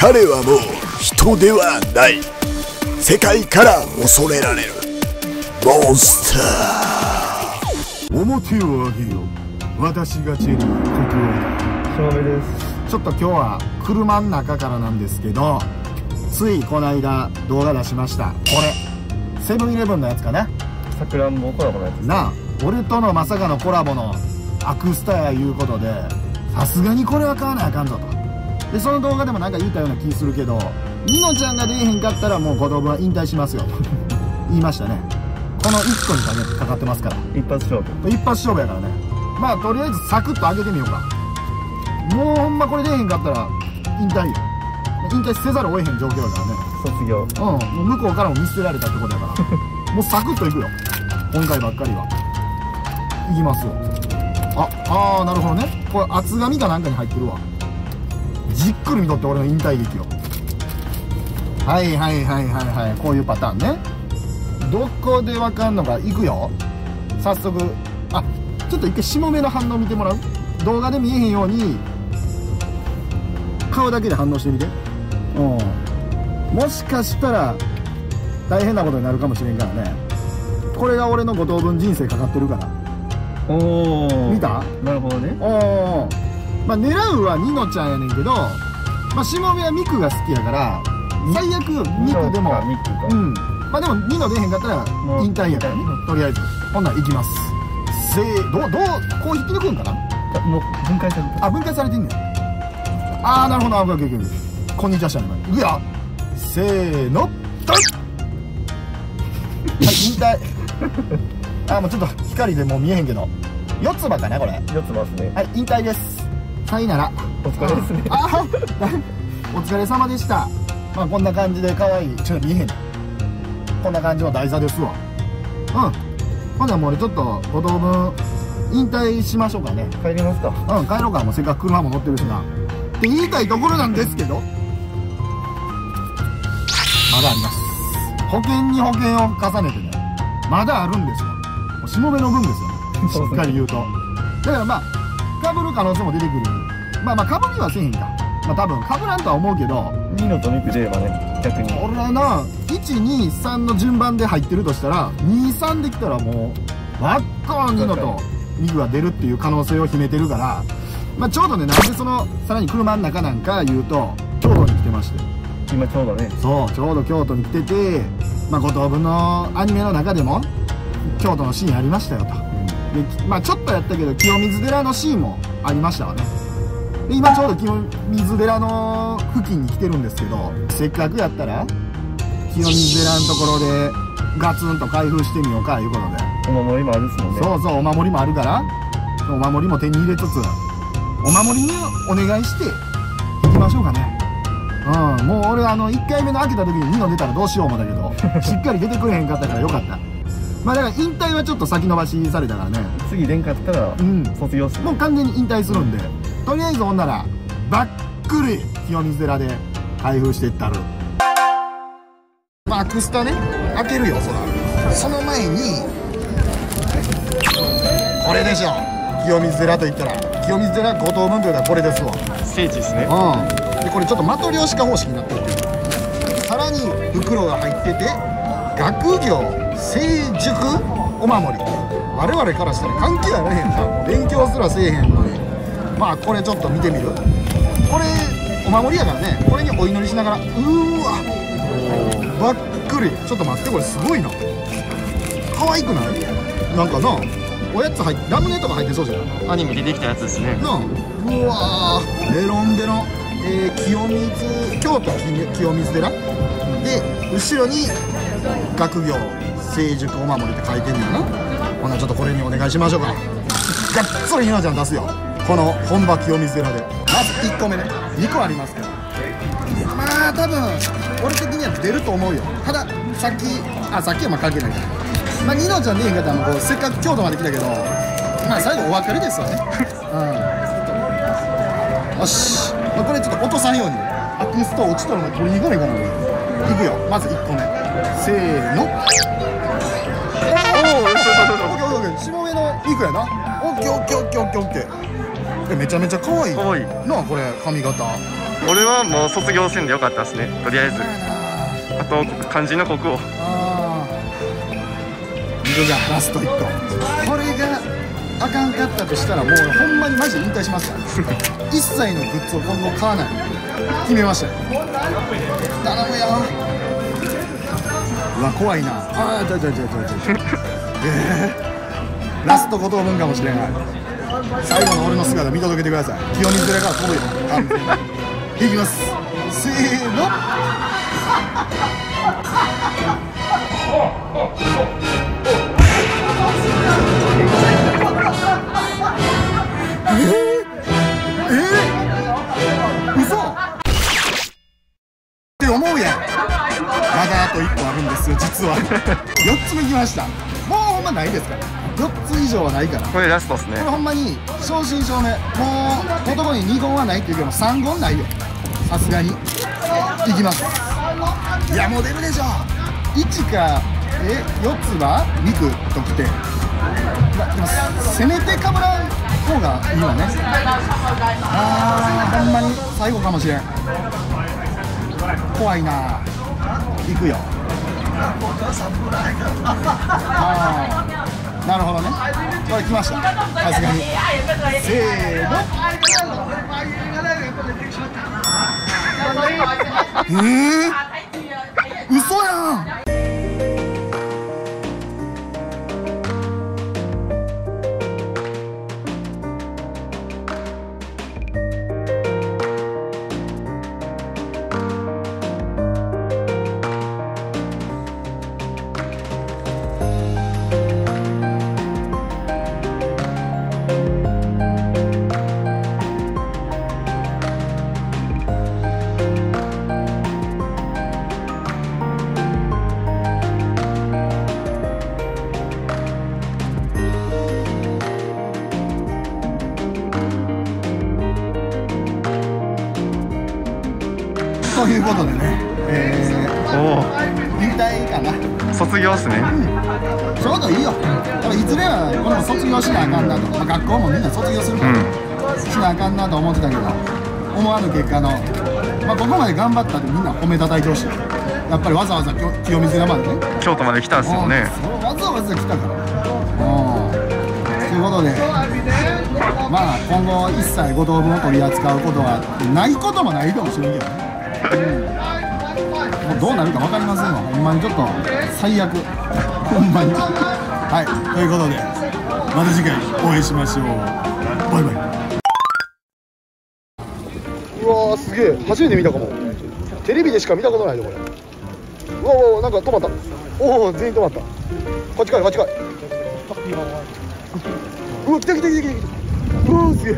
彼はもう人ではない。世界から恐れられる。モンスター。表を上げよ私がチェリー国王だ照明です。ちょっと今日は車の中からなんですけどついこの間動画出しました。これセブンイレブンのやつかな？さくらんぼコラボのやつなあ俺とのまさかのコラボのアクスタやいうことでさすがにこれは買わなあかんぞとでその動画でもなんか言ったような気するけどニノちゃんが出えへんかったらもう子供は引退しますよ。と 言いましたね。この1個にか,、ね、かかってますから。一発勝負。一発勝負やからね。まあとりあえずサクッと上げてみようか。もうほんまこれ出えへんかったら引退よ。引退せざるを得へん状況やからね。卒業。うん。もう向こうからも見捨てられたってことやから。もうサクッといくよ。今回ばっかりは。いきますよ。ああーなるほどね。これ厚紙かなんかに入ってるわじっくり見とって俺の引退劇を。はいはいはいはいはいこういうパターンね。どこでわかんのかいくよ。早速あちょっと一回下目の反応見てもらう？動画で見えへんように顔だけで反応してみて。うん。もしかしたら大変なことになるかもしれんからね。これが俺の5等分人生かかってるから。おお見た？なるほどね。おおまあ狙うはニノちゃんやねんけどまあ下目はミクが好きやから最悪ミクでもミクかうん。まあでもニノ出へんかったら引退やからね。とりあえず。ほんなら行きます。せーどうどうこう引き抜くんかな？もう分解された。あ分解されてんねんああなるほど。あオッケーオッケーオッケーこんにちはしたねいくよせーの。ドン。はい引退。あーもうちょっと光でもう見えへんけど。四つ葉かなこれ。四つますね。はい引退ですさいなら。お疲れですね。お疲れ様でした。まあこんな感じで可愛い。ちょっと見えへん。ねこんな感じの台座ですわ。うん。ほんならもう俺ちょっと5等分引退しましょうかね。帰りますか。うん、帰ろうか。もうせっかく車も乗ってるしな。って言いたいところなんですけど、まだあります。保険に保険を重ねてね、まだあるんですよ。しもべの分ですよ。しっかり言うと。だからまあ、被る可能性も出てくる。まあまあ、被りはせえへんか。まあ多分、被らんとは思うけど、ニノとミクで言えばね逆に俺らな、1、2、3の順番で入ってるとしたら、2、3できたらもう、輪っか2のとミクが出るっていう可能性を秘めてるから、まあちょうどね、なんでその、さらに車の中なんか言うと、京都に来てまして。今ちょうどねそう、ちょうど京都に来てて、まあ五等分のアニメの中でも、京都のシーンありましたよと。で、まあちょっとやったけど、清水寺のシーンもありましたわね。で、今ちょうど清水寺の付近に来てるんですけど、せっかくやったら、清水寺のところで、ガツンと開封してみようか、いうことで。お守りもあるっすもんねそうそう、お守りもあるから、お守りも手に入れつつ、お守りにお願いして、行きましょうかね。うん、もう俺あの、1回目の開けた時に2の出たらどうしよう思ったけど、しっかり出てくれへんかったからよかった。まあだから引退はちょっと先延ばしされたからね、次出んかったらうん、卒業っすもう完全に引退するんで、とりあえずほんなら、ばっくり清水寺で開封していったる。まあ、アクスタね、開けるよ、そら。その前に、これでしょ。清水寺と言ったら、清水寺五等分というかこれですわ。聖地ですねうん。で、これちょっと的量子化方式になってる。さらに袋が入ってて、学業成熟お守り。我々からしたら関係あらへんな。勉強すらせえへんのに。まあ、これちょっと見てみる。これ、お守りやからね、これにお祈りしながら、うーわ、ばっくり。ちょっと待って、これすごいな。可愛くない？なんかな、おやつ入って、ラムネとか入ってそうじゃない？アニメ出てきたやつですねなあうわーベロンベロン、えー、清水京都清清水寺？で後ろに学業成熟お守りって書いてんねんな。ほなちょっとこれにお願いしましょうか。がっつりひなちゃん出すよ。この本場清水寺で。まず1個目ね。2個ありますけど。まあ多分俺的には出ると思うよ。たださっきあさっきはまあ関係ない。からまあニノちゃん出へんかったらもうこうせっかく京都まで来たけどまあ最後お別れですわね。うん。よし、まあ、これちょっと落とさんようにアクスト落ちたらお前取りに行かないかな。俺いくよ。まず1個目。せーの。お おオッケーオッケーオッケー。下目の肉やな？オッケーオッケーオッケーオッケーオッケーえめちゃめちゃ可愛い可愛い。なあこれ髪型。俺はもう卒業せんでよかったですね。とりあえず。あと漢字の国をああ見るがラスト1個。これがあかんかったとしたらもうほんまにマジで引退しますから。一切のグッズを今後買わない。決めました。よ頼むようわ怖いな。ああちょいちょいちょいちょいちょい。えー、ラスト5等分かもしれない。最後の俺の姿見届けてください。清水寺から飛ぶよ。完全に。いきます。せーの。え と1個あるんですよ実は。4つ目きました。もうほんまないですから。4つ以上はないから。ここれラストですね。れほんまに正真正銘。もう男に2言はないっていうけど3言ないよ。さすがに。いきます。いやもう出るでしょ。1かえ4つは肉ときて。でもせめてかぶらん方がいいわね。あーほんまに最後かもしれん。怖いな行くよ。あーなるほどね。これ来ました。さすがに。せーの。えー、嘘やん。いうことでね、えおー、引退かな。お卒業っすね。ちょうどいいよ。多分いずれはこれも卒業しなあかんなと、まあ、学校もみんな卒業するから、しなあかんなと思ってたけど思わぬ結果の、まあ、ここまで頑張ったってみんな褒めたたいてほしい。やっぱりわざわざ清水山までね。京都まで来たんですよねわざわざ来たから。うん。ということでまあ今後一切五等分を取り扱うことはないこともないかもしれんけどね、うん、もうどうなるか分かりませんわ。ほんまにちょっと最悪。ほんまに。はい。ということで。また次回お会いしましょう。バイバイ。うわすげえ。初めて見たかも。テレビでしか見たことないよこれ。うわうわなんか止まった。おお全員止まった。こっちかいこっちかい。うわ来た来た来た来た来たうわすげえ。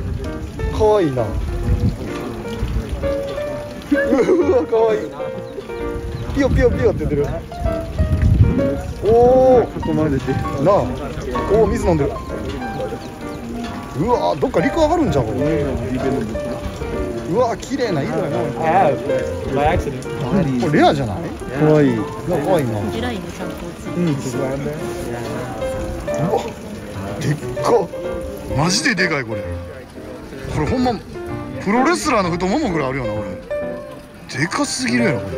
かわいいな。うわかわいい。ピヨピヨピヨって言ってるおおここまででなあ。おお水飲んでる。うわどっか陸上がるんじゃんこれ。うわ綺麗な色やな。これレアじゃない？かわいい。いや可愛いな。いねちゃんとつい。てうわでっかマジででかいこれ。これほんまプロレスラーの太ももぐらいあるよなこれでかすぎるやろ。これ